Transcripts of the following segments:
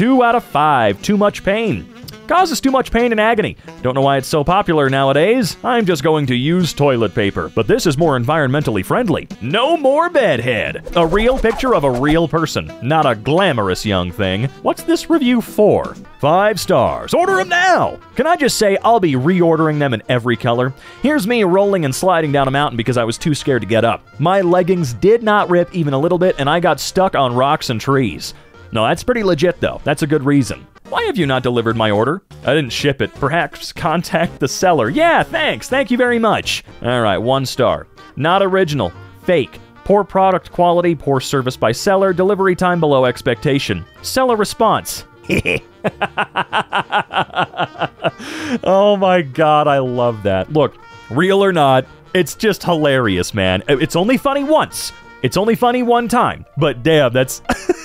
2 out of 5. Too much pain. Causes too much pain and agony. Don't know why it's so popular nowadays. I'm just going to use toilet paper. But this is more environmentally friendly. No more bedhead. A real picture of a real person, not a glamorous young thing. What's this review for? Five stars. Order them now! Can I just say I'll be reordering them in every color? Here's me rolling and sliding down a mountain because I was too scared to get up. My leggings did not rip even a little bit, and I got stuck on rocks and trees. No, that's pretty legit though. That's a good reason. Why have you not delivered my order? I didn't ship it. Perhaps contact the seller. Yeah, thanks. Thank you very much. All right, one star. Not original. Fake. Poor product quality, poor service by seller, delivery time below expectation. Seller response. oh my god, I love that. Look, real or not, it's just hilarious, man. It's only funny once. It's only funny one time. But damn, that's.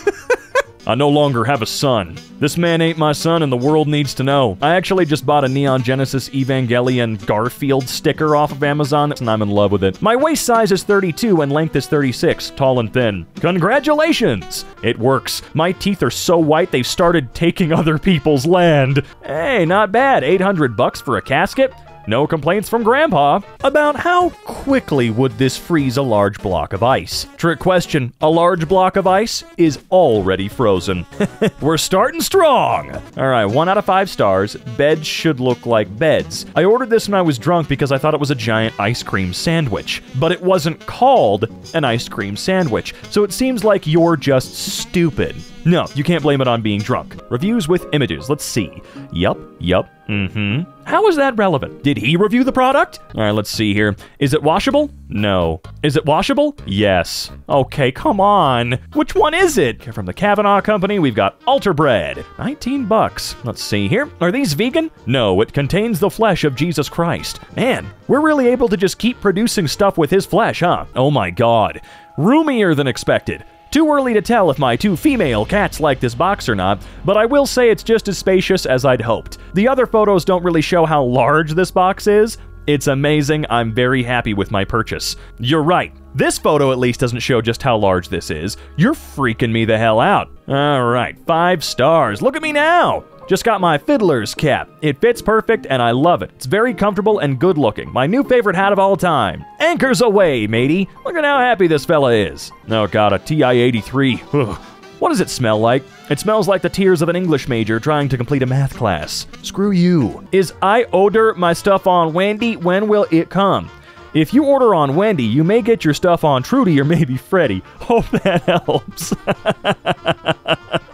I no longer have a son. This man ain't my son and the world needs to know. I actually just bought a Neon Genesis Evangelion Garfield sticker off of Amazon and I'm in love with it. My waist size is 32 and length is 36, tall and thin. Congratulations! It works. My teeth are so white they've started taking other people's land. Hey, not bad. 800 bucks for a casket? No complaints from Grandpa. About how quickly would this freeze a large block of ice? Trick question. A large block of ice is already frozen. We're starting strong. All right, one out of five stars. Beds should look like beds. I ordered this when I was drunk because I thought it was a giant ice cream sandwich, but it wasn't called an ice cream sandwich, so it seems like you're just stupid. No, you can't blame it on being drunk. Reviews with images. Let's see. Yup, yup, mm-hmm. How is that relevant? Did he review the product? All right, let's see here. Is it washable? No. Is it washable? Yes. Okay, come on. Which one is it? From the Cavanagh Company, we've got Altar Bread. 19 bucks. Let's see here. Are these vegan? No, it contains the flesh of Jesus Christ. Man, we're really able to just keep producing stuff with his flesh, huh? Oh my god. Roomier than expected. Too early to tell if my two female cats like this box or not, but I will say it's just as spacious as I'd hoped. The other photos don't really show how large this box is. It's amazing. I'm very happy with my purchase. You're right. This photo at least doesn't show just how large this is. You're freaking me the hell out. All right, five stars. Look at me now. Just got my fiddler's cap. It fits perfect and I love it. It's very comfortable and good looking. My new favorite hat of all time. Anchors away, matey. Look at how happy this fella is. Oh god, a TI-83. Ugh. What does it smell like? It smells like the tears of an English major trying to complete a math class. Screw you. Is I order my stuff on Wendy? When will it come? If you order on Wendy, you may get your stuff on Trudy or maybe Freddy. Hope that helps.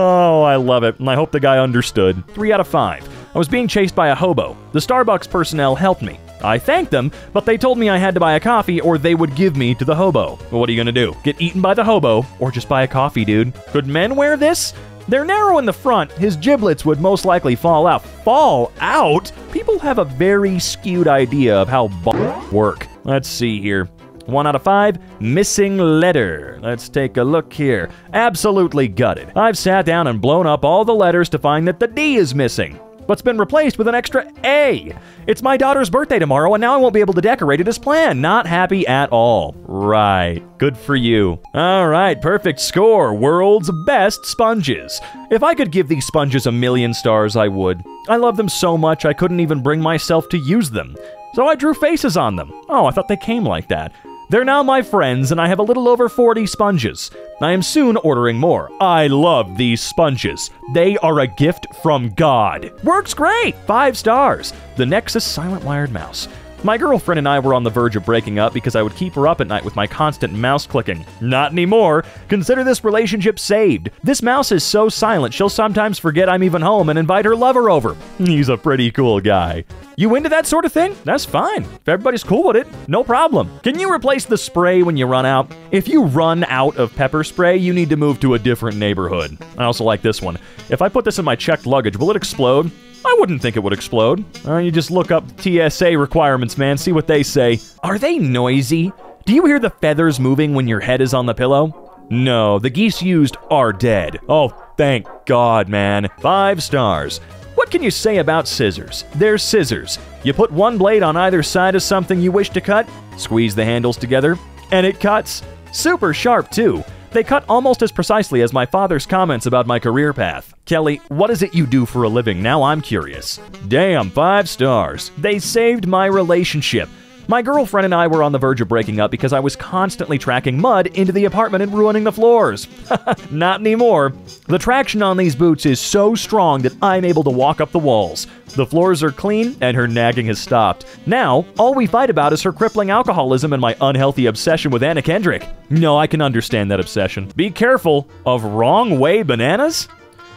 oh, I love it, and I hope the guy understood. Three out of five. I was being chased by a hobo. The Starbucks personnel helped me. I thanked them, but they told me I had to buy a coffee or they would give me to the hobo. Well, what are you gonna do? Get eaten by the hobo or just buy a coffee, dude? Could men wear this? They're narrow in the front, his giblets would most likely fall out. Fall out? People have a very skewed idea of how b- work. Let's see here. One out of five, missing letter. Let's take a look here. Absolutely gutted. I've sat down and blown up all the letters to find that the D is missing but's been replaced with an extra A. It's my daughter's birthday tomorrow, and now I won't be able to decorate it as planned. Not happy at all. Right. Good for you. All right, perfect score. World's best sponges. If I could give these sponges a million stars, I would. I love them so much I couldn't even bring myself to use them. So I drew faces on them. Oh, I thought they came like that. They're now my friends, and I have a little over 40 sponges. I am soon ordering more. I love these sponges. They are a gift from God. Works great! Five stars. The Nexus Silent Wired Mouse. My girlfriend and I were on the verge of breaking up because I would keep her up at night with my constant mouse clicking. Not anymore. Consider this relationship saved. This mouse is so silent she'll sometimes forget I'm even home and invite her lover over. He's a pretty cool guy. You into that sort of thing? That's fine. If everybody's cool with it, no problem. Can you replace the spray when you run out? If you run out of pepper spray, you need to move to a different neighborhood. I also like this one. If I put this in my checked luggage, will it explode? I wouldn't think it would explode. Uh, you just look up TSA requirements, man, see what they say. Are they noisy? Do you hear the feathers moving when your head is on the pillow? No, the geese used are dead. Oh, thank God, man. Five stars. What can you say about scissors? They're scissors. You put one blade on either side of something you wish to cut, squeeze the handles together, and it cuts. Super sharp, too. They cut almost as precisely as my father's comments about my career path. Kelly, what is it you do for a living? Now I'm curious. Damn, five stars. They saved my relationship. My girlfriend and I were on the verge of breaking up because I was constantly tracking mud into the apartment and ruining the floors. Not anymore. The traction on these boots is so strong that I'm able to walk up the walls. The floors are clean and her nagging has stopped. Now, all we fight about is her crippling alcoholism and my unhealthy obsession with Anna Kendrick. No, I can understand that obsession. Be careful of wrong way bananas?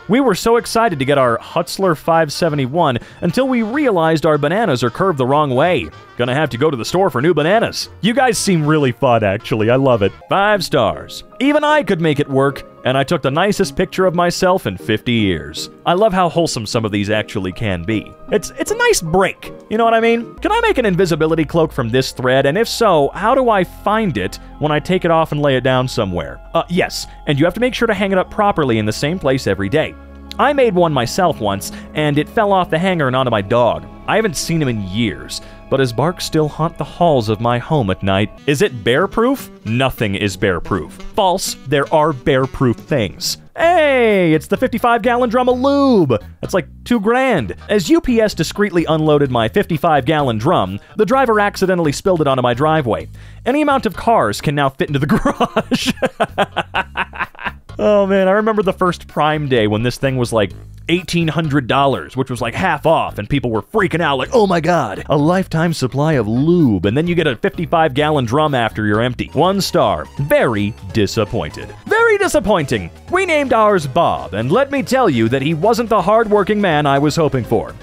We were so excited to get our Hutzler 571 until we realized our bananas are curved the wrong way. Gonna have to go to the store for new bananas. You guys seem really fun, actually. I love it. Five stars. Even I could make it work, and I took the nicest picture of myself in 50 years. I love how wholesome some of these actually can be. It's it's a nice break. You know what I mean? Can I make an invisibility cloak from this thread? And if so, how do I find it when I take it off and lay it down somewhere? Uh, yes, and you have to make sure to hang it up properly in the same place every day. I made one myself once, and it fell off the hanger and onto my dog. I haven't seen him in years, but his barks still haunt the halls of my home at night. Is it bear proof? Nothing is bear proof. False, there are bear proof things. Hey, it's the 55 gallon drum of lube. That's like two grand. As UPS discreetly unloaded my 55 gallon drum, the driver accidentally spilled it onto my driveway. Any amount of cars can now fit into the garage. oh man, I remember the first Prime Day when this thing was like $1,800, which was like half off, and people were freaking out like, oh my god, a lifetime supply of lube, and then you get a 55 gallon drum after you're empty. One star. Very disappointed. Very disappointing. We named ours Bob, and let me tell you that he wasn't the hardworking man I was hoping for.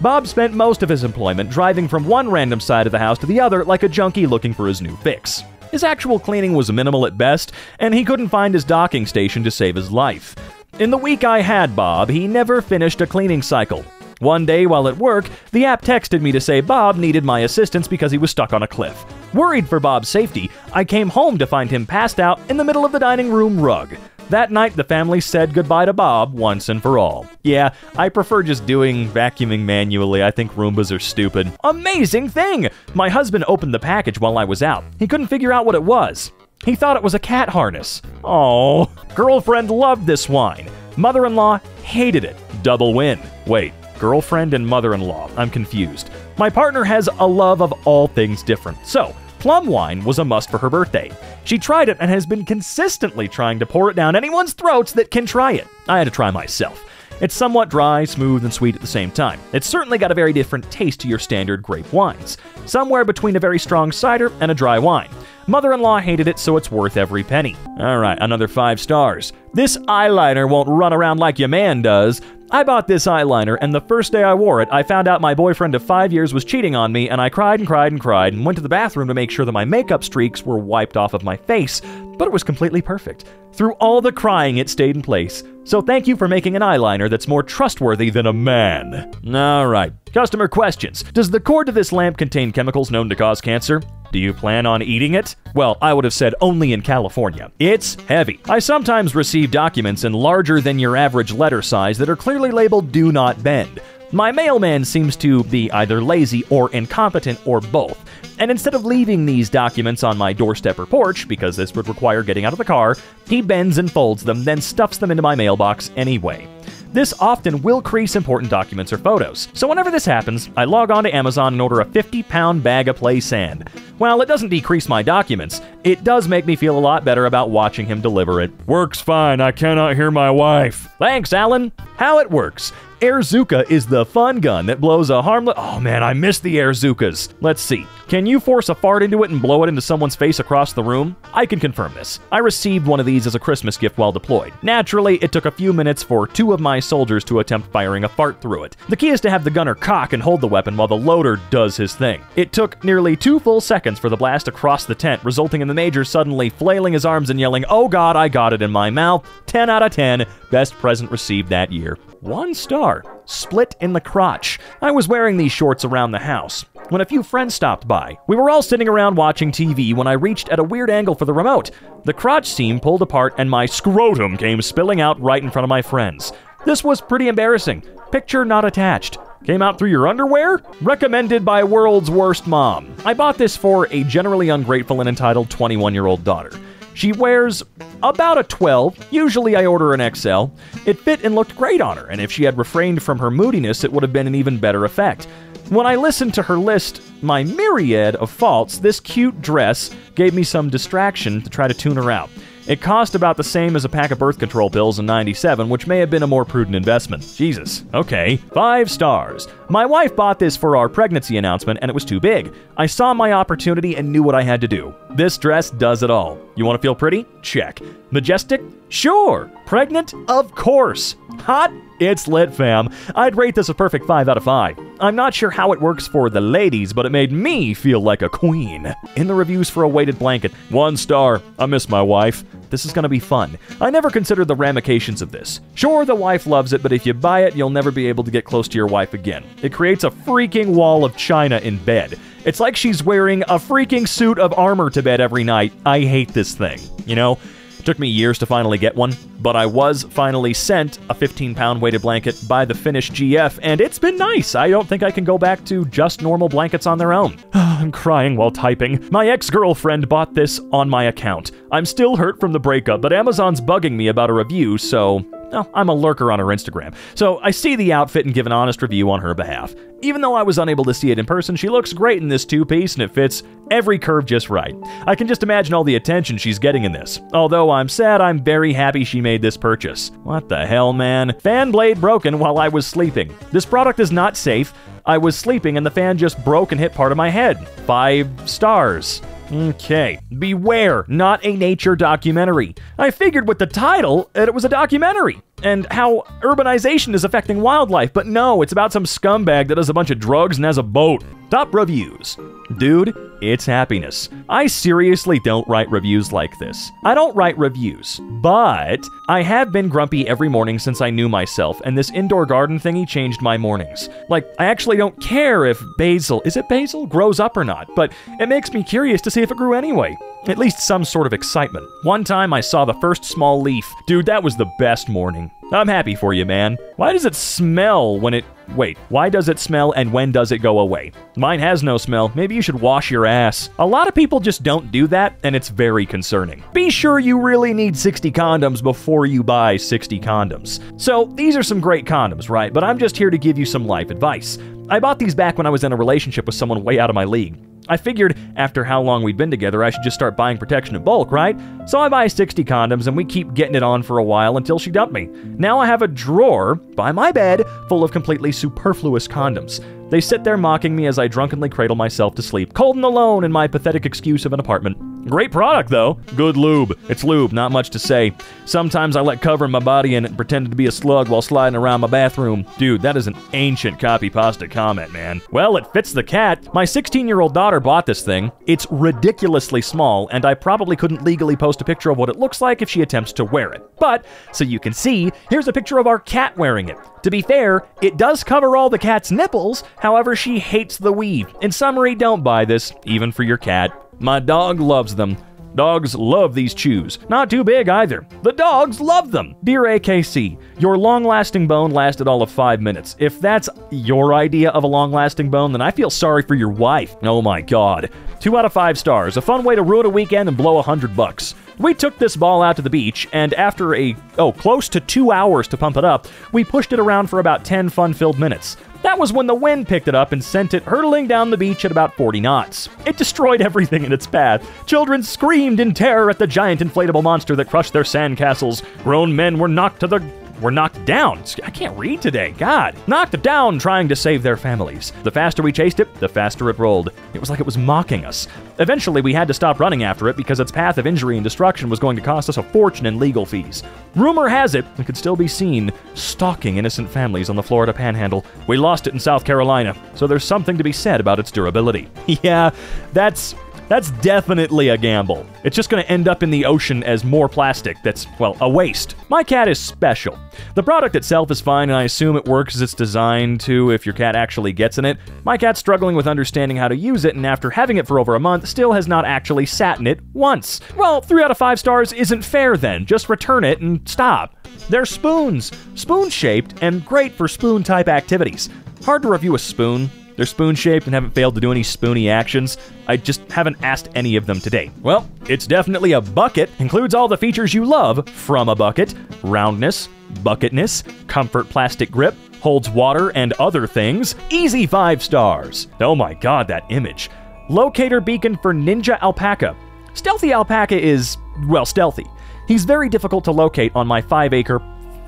Bob spent most of his employment driving from one random side of the house to the other like a junkie looking for his new fix. His actual cleaning was minimal at best, and he couldn't find his docking station to save his life. In the week I had Bob, he never finished a cleaning cycle. One day while at work, the app texted me to say Bob needed my assistance because he was stuck on a cliff. Worried for Bob's safety, I came home to find him passed out in the middle of the dining room rug. That night, the family said goodbye to Bob once and for all. Yeah, I prefer just doing vacuuming manually. I think Roombas are stupid. Amazing thing! My husband opened the package while I was out. He couldn't figure out what it was. He thought it was a cat harness. Oh, girlfriend loved this wine. Mother in law hated it. Double win. Wait, girlfriend and mother in law. I'm confused. My partner has a love of all things different. So, plum wine was a must for her birthday. She tried it and has been consistently trying to pour it down anyone's throats that can try it. I had to try myself. It's somewhat dry, smooth, and sweet at the same time. It's certainly got a very different taste to your standard grape wines, somewhere between a very strong cider and a dry wine. Mother in law hated it, so it's worth every penny. Alright, another five stars. This eyeliner won't run around like your man does. I bought this eyeliner, and the first day I wore it, I found out my boyfriend of five years was cheating on me, and I cried and cried and cried and went to the bathroom to make sure that my makeup streaks were wiped off of my face, but it was completely perfect. Through all the crying, it stayed in place. So thank you for making an eyeliner that's more trustworthy than a man. Alright, customer questions. Does the cord to this lamp contain chemicals known to cause cancer? Do you plan on eating it? Well, I would have said only in California. It's heavy. I sometimes receive documents in larger than your average letter size that are clearly labeled Do Not Bend. My mailman seems to be either lazy or incompetent or both. And instead of leaving these documents on my doorstep or porch, because this would require getting out of the car, he bends and folds them, then stuffs them into my mailbox anyway. This often will crease important documents or photos. So whenever this happens, I log on to Amazon and order a 50 pound bag of play sand. While it doesn't decrease my documents, it does make me feel a lot better about watching him deliver it. Works fine, I cannot hear my wife. Thanks, Alan. How it works. Airzooka is the fun gun that blows a harmless. Oh man, I miss the Airzookas. Let's see. Can you force a fart into it and blow it into someone's face across the room? I can confirm this. I received one of these as a Christmas gift while deployed. Naturally, it took a few minutes for two of my soldiers to attempt firing a fart through it. The key is to have the gunner cock and hold the weapon while the loader does his thing. It took nearly two full seconds for the blast to cross the tent, resulting in the major suddenly flailing his arms and yelling, Oh god, I got it in my mouth. 10 out of 10. Best present received that year. One star. Split in the crotch. I was wearing these shorts around the house when a few friends stopped by. We were all sitting around watching TV when I reached at a weird angle for the remote. The crotch seam pulled apart and my scrotum came spilling out right in front of my friends. This was pretty embarrassing. Picture not attached. Came out through your underwear? Recommended by World's Worst Mom. I bought this for a generally ungrateful and entitled 21 year old daughter. She wears about a 12. Usually I order an XL. It fit and looked great on her, and if she had refrained from her moodiness, it would have been an even better effect. When I listened to her list my myriad of faults, this cute dress gave me some distraction to try to tune her out. It cost about the same as a pack of birth control pills in 97, which may have been a more prudent investment. Jesus. Okay. Five stars. My wife bought this for our pregnancy announcement, and it was too big. I saw my opportunity and knew what I had to do. This dress does it all. You want to feel pretty? Check. Majestic? Sure. Pregnant? Of course. Hot? It's lit, fam. I'd rate this a perfect 5 out of 5. I'm not sure how it works for the ladies, but it made me feel like a queen. In the reviews for a weighted blanket, one star. I miss my wife. This is gonna be fun. I never considered the ramifications of this. Sure, the wife loves it, but if you buy it, you'll never be able to get close to your wife again. It creates a freaking wall of china in bed. It's like she's wearing a freaking suit of armor to bed every night. I hate this thing, you know? Took me years to finally get one, but I was finally sent a 15 pound weighted blanket by the Finnish GF, and it's been nice. I don't think I can go back to just normal blankets on their own. I'm crying while typing. My ex girlfriend bought this on my account. I'm still hurt from the breakup, but Amazon's bugging me about a review, so well, I'm a lurker on her Instagram, so I see the outfit and give an honest review on her behalf. Even though I was unable to see it in person, she looks great in this two piece and it fits every curve just right. I can just imagine all the attention she's getting in this. Although I'm sad, I'm very happy she made this purchase. What the hell, man? Fan blade broken while I was sleeping. This product is not safe. I was sleeping and the fan just broke and hit part of my head. Five stars. Okay. Beware, not a nature documentary. I figured with the title that it was a documentary and how urbanization is affecting wildlife, but no, it's about some scumbag that does a bunch of drugs and has a boat. Top reviews. Dude, it's happiness. I seriously don't write reviews like this. I don't write reviews, but I have been grumpy every morning since I knew myself, and this indoor garden thingy changed my mornings. Like, I actually don't care if basil, is it basil, grows up or not, but it makes me curious to see if it grew anyway. At least some sort of excitement. One time I saw the first small leaf. Dude, that was the best morning. I'm happy for you, man. Why does it smell when it. Wait, why does it smell and when does it go away? Mine has no smell. Maybe you should wash your ass. A lot of people just don't do that, and it's very concerning. Be sure you really need 60 condoms before you buy 60 condoms. So, these are some great condoms, right? But I'm just here to give you some life advice. I bought these back when I was in a relationship with someone way out of my league. I figured after how long we'd been together, I should just start buying protection in bulk, right? So I buy 60 condoms and we keep getting it on for a while until she dumped me. Now I have a drawer by my bed full of completely superfluous condoms. They sit there mocking me as I drunkenly cradle myself to sleep, cold and alone in my pathetic excuse of an apartment. Great product, though. Good lube. It's lube, not much to say. Sometimes I let cover my body in it and pretend to be a slug while sliding around my bathroom. Dude, that is an ancient copy pasta comment, man. Well, it fits the cat. My 16 year old daughter bought this thing. It's ridiculously small, and I probably couldn't legally post a picture of what it looks like if she attempts to wear it. But, so you can see, here's a picture of our cat wearing it. To be fair, it does cover all the cat's nipples, however, she hates the weave. In summary, don't buy this, even for your cat. My dog loves them. Dogs love these chews. Not too big either. The dogs love them. Dear AKC, your long lasting bone lasted all of five minutes. If that's your idea of a long lasting bone, then I feel sorry for your wife. Oh my god. Two out of five stars. A fun way to ruin a weekend and blow a hundred bucks. We took this ball out to the beach, and after a, oh, close to two hours to pump it up, we pushed it around for about 10 fun filled minutes. That was when the wind picked it up and sent it hurtling down the beach at about 40 knots. It destroyed everything in its path. Children screamed in terror at the giant inflatable monster that crushed their sandcastles. Grown men were knocked to the were knocked down. I can't read today. God. Knocked down trying to save their families. The faster we chased it, the faster it rolled. It was like it was mocking us. Eventually, we had to stop running after it because its path of injury and destruction was going to cost us a fortune in legal fees. Rumor has it it could still be seen stalking innocent families on the Florida panhandle. We lost it in South Carolina, so there's something to be said about its durability. yeah, that's that's definitely a gamble. It's just going to end up in the ocean as more plastic that's, well, a waste. My cat is special. The product itself is fine, and I assume it works as it's designed to if your cat actually gets in it. My cat's struggling with understanding how to use it, and after having it for over a month, still has not actually sat in it once. Well, 3 out of 5 stars isn't fair then. Just return it and stop. They're spoons, spoon shaped, and great for spoon type activities. Hard to review a spoon, They're spoon shaped and haven't failed to do any spoony actions. I just haven't asked any of them today. Well, it's definitely a bucket, includes all the features you love from a bucket roundness, bucketness, comfort plastic grip, holds water and other things. Easy five stars. Oh my god, that image. Locator beacon for Ninja Alpaca. Stealthy Alpaca is, well, stealthy. He's very difficult to locate on my 5 acre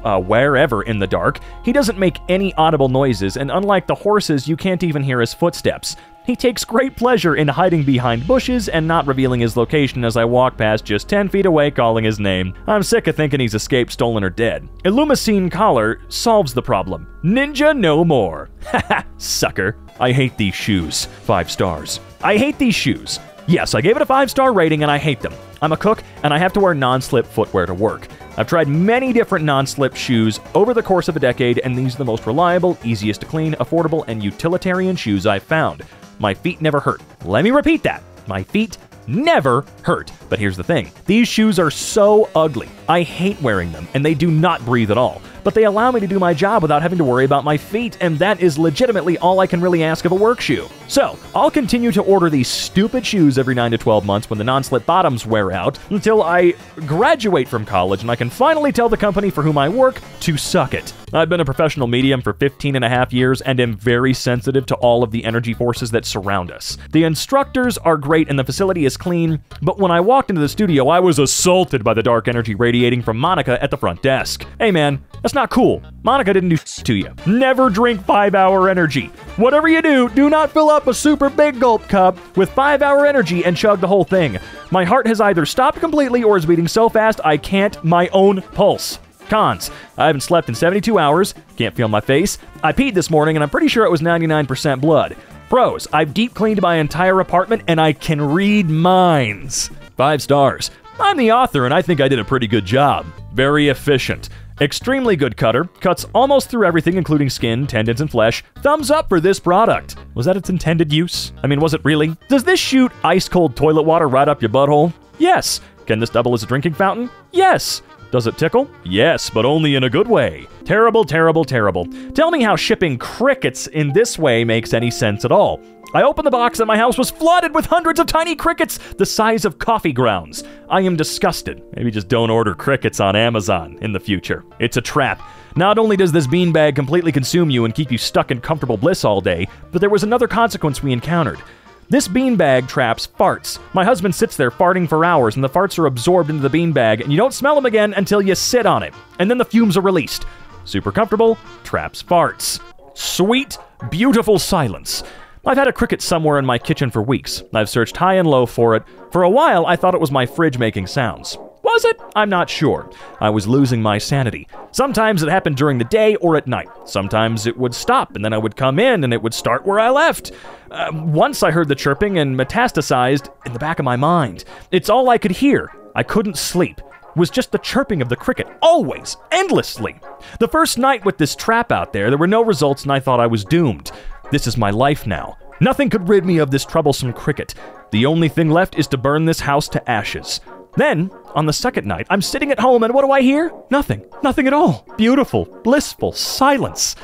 uh, wherever in the dark. He doesn't make any audible noises, and unlike the horses, you can't even hear his footsteps. He takes great pleasure in hiding behind bushes and not revealing his location as I walk past just 10 feet away calling his name. I'm sick of thinking he's escaped, stolen, or dead. Illumiseen collar solves the problem. Ninja no more. Haha, sucker. I hate these shoes. Five stars. I hate these shoes. Yes, I gave it a five star rating and I hate them. I'm a cook and I have to wear non slip footwear to work. I've tried many different non slip shoes over the course of a decade, and these are the most reliable, easiest to clean, affordable, and utilitarian shoes I've found. My feet never hurt. Let me repeat that. My feet never hurt. But here's the thing these shoes are so ugly. I hate wearing them, and they do not breathe at all but they allow me to do my job without having to worry about my feet, and that is legitimately all I can really ask of a work shoe. So, I'll continue to order these stupid shoes every 9 to 12 months when the non slip bottoms wear out until I graduate from college and I can finally tell the company for whom I work to suck it. I've been a professional medium for 15 and a half years and am very sensitive to all of the energy forces that surround us. The instructors are great and the facility is clean, but when I walked into the studio, I was assaulted by the dark energy radiating from Monica at the front desk. Hey man, that's not cool. Monica didn't do to you. Never drink 5 hour energy. Whatever you do, do not fill up a super big gulp cup with 5 hour energy and chug the whole thing. My heart has either stopped completely or is beating so fast I can't my own pulse. Cons. I haven't slept in 72 hours, can't feel my face. I peed this morning and I'm pretty sure it was 99% blood. Pros. I've deep cleaned my entire apartment and I can read minds. 5 stars. I'm the author and I think I did a pretty good job. Very efficient. Extremely good cutter, cuts almost through everything including skin, tendons, and flesh. Thumbs up for this product. Was that its intended use? I mean, was it really? Does this shoot ice cold toilet water right up your butthole? Yes. Can this double as a drinking fountain? Yes. Does it tickle? Yes, but only in a good way. Terrible, terrible, terrible. Tell me how shipping crickets in this way makes any sense at all. I opened the box and my house was flooded with hundreds of tiny crickets the size of coffee grounds. I am disgusted. Maybe just don't order crickets on Amazon in the future. It's a trap. Not only does this beanbag completely consume you and keep you stuck in comfortable bliss all day, but there was another consequence we encountered. This beanbag traps farts. My husband sits there farting for hours, and the farts are absorbed into the beanbag, and you don't smell them again until you sit on it. And then the fumes are released. Super comfortable, traps farts. Sweet, beautiful silence. I've had a cricket somewhere in my kitchen for weeks. I've searched high and low for it. For a while, I thought it was my fridge making sounds. Was it? I'm not sure. I was losing my sanity. Sometimes it happened during the day or at night. Sometimes it would stop, and then I would come in and it would start where I left. Uh, once I heard the chirping and metastasized in the back of my mind. It's all I could hear. I couldn't sleep. Was just the chirping of the cricket, always, endlessly. The first night with this trap out there, there were no results, and I thought I was doomed. This is my life now. Nothing could rid me of this troublesome cricket. The only thing left is to burn this house to ashes. Then, on the second night, I'm sitting at home and what do I hear? Nothing. Nothing at all. Beautiful, blissful silence.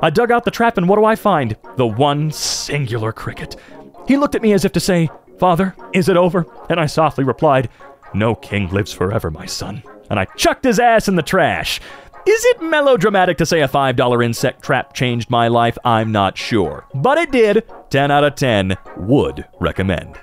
I dug out the trap and what do I find? The one singular cricket. He looked at me as if to say, Father, is it over? And I softly replied, No king lives forever, my son. And I chucked his ass in the trash. Is it melodramatic to say a $5 insect trap changed my life? I'm not sure. But it did. 10 out of 10 would recommend.